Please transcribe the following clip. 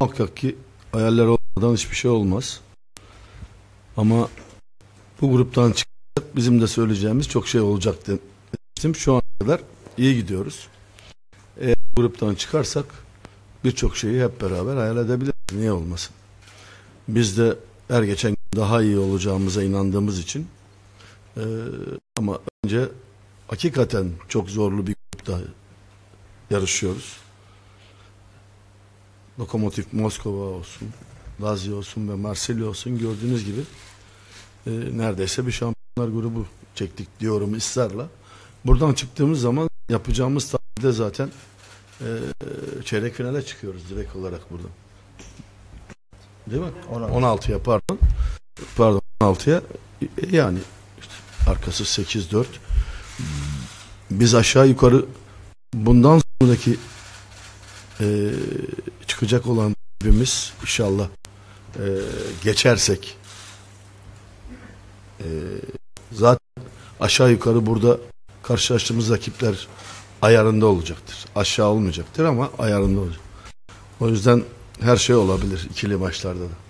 muhakkak ki hayaller olmadan hiçbir şey olmaz. Ama bu gruptan çıkacak bizim de söyleyeceğimiz çok şey olacak demiştim. Şu ana kadar iyi gidiyoruz. Eğer gruptan çıkarsak birçok şeyi hep beraber hayal edebiliriz. Niye olmasın? Biz de her geçen gün daha iyi olacağımıza inandığımız için eee, ama önce hakikaten çok zorlu bir grupta yarışıyoruz. Lokomotiv Moskova olsun, Lazio olsun ve Marsilya olsun gördüğünüz gibi e, neredeyse bir şampiyonlar grubu çektik diyorum ısrarla. Buradan çıktığımız zaman yapacağımız tahlilde zaten e, çeyrek finale çıkıyoruz direkt olarak buradan. Değil mi? 16. 16'ya pardon. Pardon 16'ya E, yani işte arkası 8-4. Biz aşağı yukarı bundan sonraki e, çıkacak olan birimiz inşallah e, geçersek e, zaten aşağı yukarı burada karşılaştığımız rakipler ayarında olacaktır. Aşağı olmayacaktır ama ayarında olacak. O yüzden her şey olabilir ikili maçlarda da.